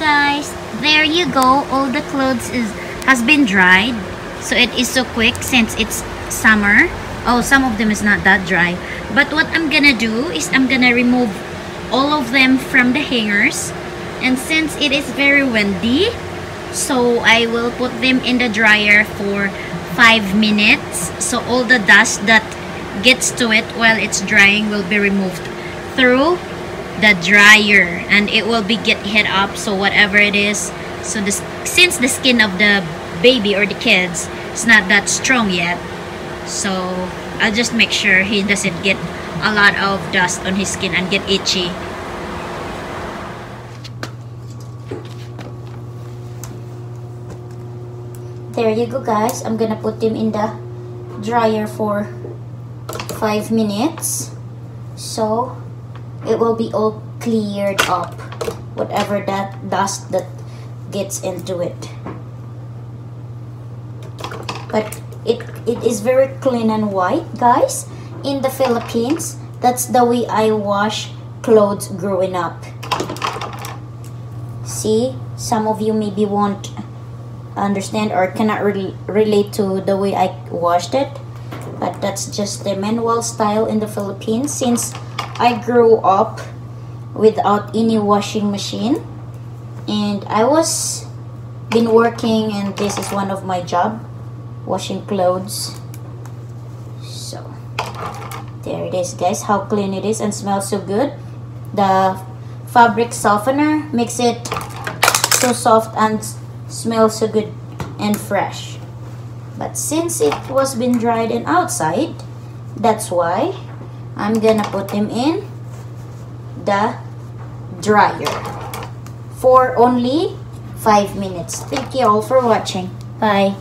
guys. There you go. All the clothes is has been dried. So it is so quick since it's summer. Oh some of them is not that dry. But what I'm gonna do is I'm gonna remove all of them from the hangers. And since it is very windy so I will put them in the dryer for five minutes. So all the dust that gets to it while it's drying will be removed through the dryer and it will be get hit up so whatever it is. So this since the skin of the baby or the kids is not that strong yet so I'll just make sure he doesn't get a lot of dust on his skin and get itchy. There you go guys. I'm gonna put them in the dryer for five minutes. So it will be all cleared up. Whatever that dust that gets into it. But it it is very clean and white guys. In the Philippines that's the way I wash clothes growing up. See some of you maybe won't understand or cannot really relate to the way I washed it but that's just the manual style in the Philippines since I grew up without any washing machine and I was been working and this is one of my job washing clothes. So there it is guys. How clean it is and smells so good. The fabric softener makes it so soft and smells so good and fresh. But since it was been dried and outside that's why I'm gonna put them in the dryer for only 5 minutes. Thank you all for watching. Bye.